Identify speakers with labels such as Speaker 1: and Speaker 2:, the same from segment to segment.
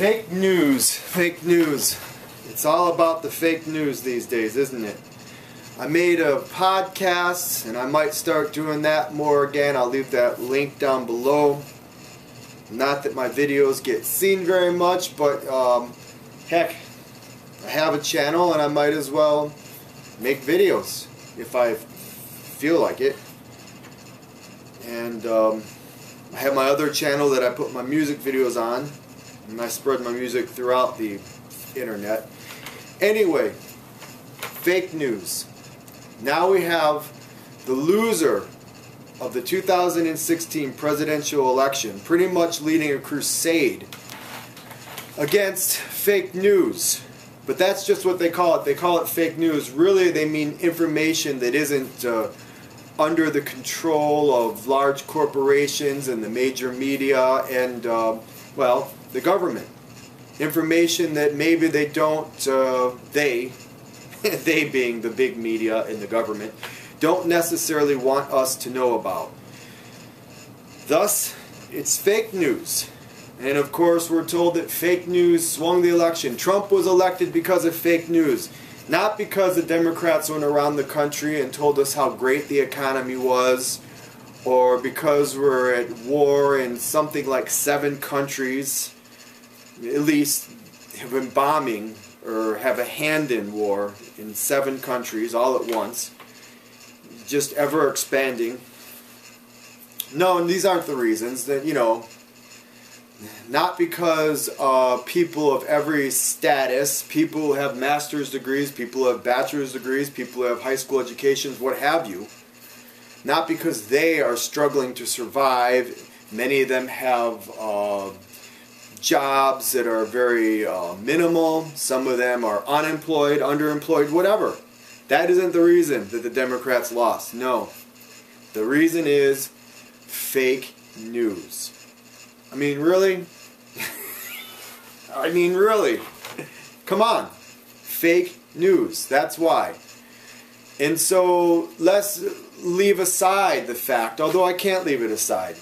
Speaker 1: Fake news, fake news. It's all about the fake news these days, isn't it? I made a podcast and I might start doing that more again. I'll leave that link down below. Not that my videos get seen very much, but um, heck, I have a channel and I might as well make videos if I feel like it. And um, I have my other channel that I put my music videos on, and I spread my music throughout the internet. Anyway, fake news. Now we have the loser of the 2016 presidential election pretty much leading a crusade against fake news. But that's just what they call it. They call it fake news. Really, they mean information that isn't uh, under the control of large corporations and the major media and, uh, well, the government. Information that maybe they don't, uh, they, they being the big media and the government, don't necessarily want us to know about. Thus, it's fake news. And of course, we're told that fake news swung the election. Trump was elected because of fake news. Not because the Democrats went around the country and told us how great the economy was, or because we're at war in something like seven countries, at least have been bombing or have a hand in war in seven countries all at once, just ever expanding. No, and these aren't the reasons that, you know, not because uh, people of every status, people who have master's degrees, people who have bachelor's degrees, people who have high school educations, what have you, not because they are struggling to survive. Many of them have uh, jobs that are very uh, minimal. Some of them are unemployed, underemployed, whatever. That isn't the reason that the Democrats lost. No. The reason is fake news. I mean, really? I mean, really? Come on. Fake news. That's why. And so let's leave aside the fact, although I can't leave it aside,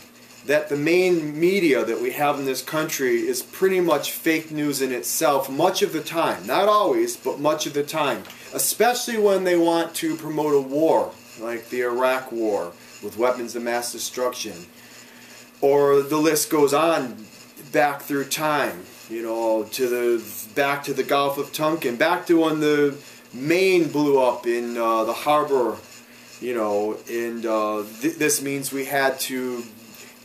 Speaker 1: that the main media that we have in this country is pretty much fake news in itself much of the time. Not always, but much of the time. Especially when they want to promote a war, like the Iraq War with weapons of mass destruction or the list goes on back through time you know to the back to the Gulf of Tonkin back to when the Maine blew up in uh, the harbor you know and uh, th this means we had to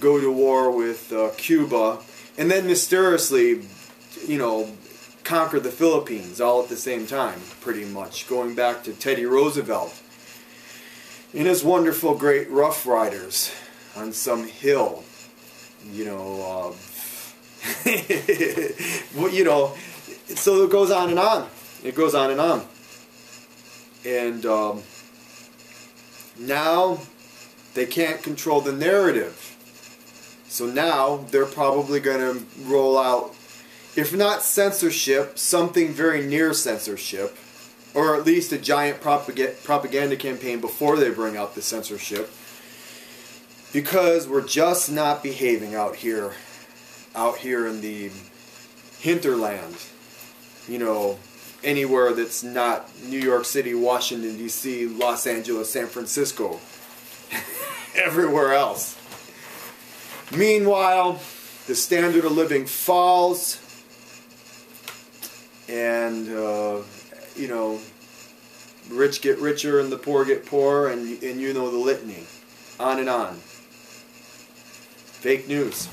Speaker 1: go to war with uh, Cuba and then mysteriously you know conquer the Philippines all at the same time pretty much going back to Teddy Roosevelt and his wonderful great Rough Riders on some hill you know, uh, you know, so it goes on and on. It goes on and on. And um, now they can't control the narrative. So now they're probably going to roll out, if not censorship, something very near censorship, or at least a giant propaganda campaign before they bring out the censorship because we're just not behaving out here out here in the hinterland you know anywhere that's not New York City, Washington D.C., Los Angeles, San Francisco everywhere else meanwhile the standard of living falls and uh, you know rich get richer and the poor get poorer and, and you know the litany on and on Fake news.